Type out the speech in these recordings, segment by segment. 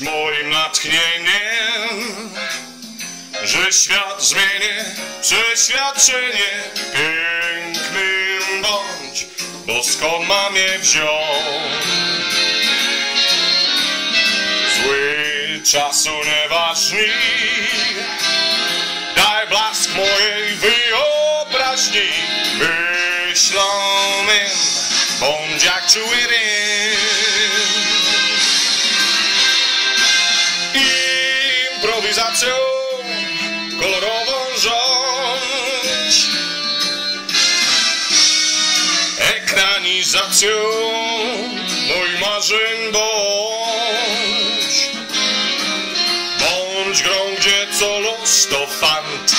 Moim natchnieniem, że świat zmienię, przeświadczenie pięknym bądź, bo skąd mam je wziąć? Zły czasu nieważni, daj blask mojej wyobraźni, myślą bądź jak czuły rym. Ekranizacją mój marzeń bądź Bądź grą, gdzie co los to fant.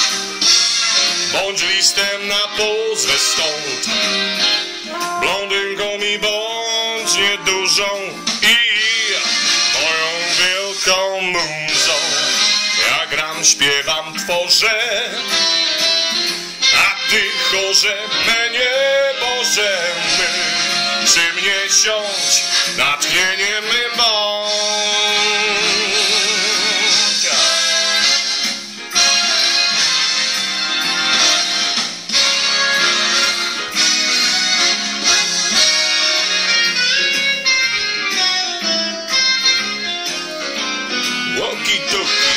Bądź listem na pozwę stąd. Blondynką mi bądź niedużą I moją wielką muzą. Ja gram, śpiewam, tworzę A ty chorze mnie Boże nie siądź. Walkie-talkie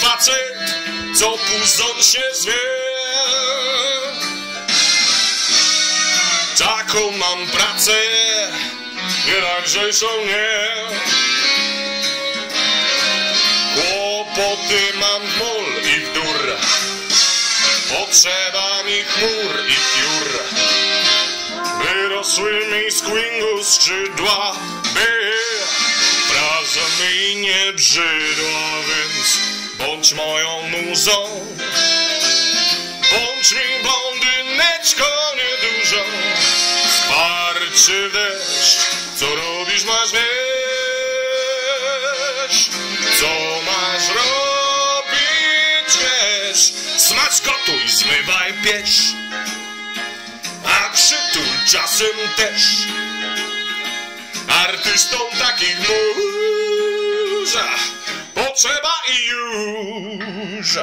facet, co puzon się zwie. Taką mam pracę, nie najlżejszą nie. Kłopoty mam w mol i w dur, potrzeba mi chmur i piór. Wyrosły mi z kwingu skrzydła, by praca mi nie brzydła, więc bądź moją muzą. Bądź mi blondyneczką niedużą, Sparczy deszcz, co robisz masz wiesz, co masz robić wiesz, smacz gotuj, zmywaj piecz, a przytul czasem też, artystom takich murza, potrzeba i już.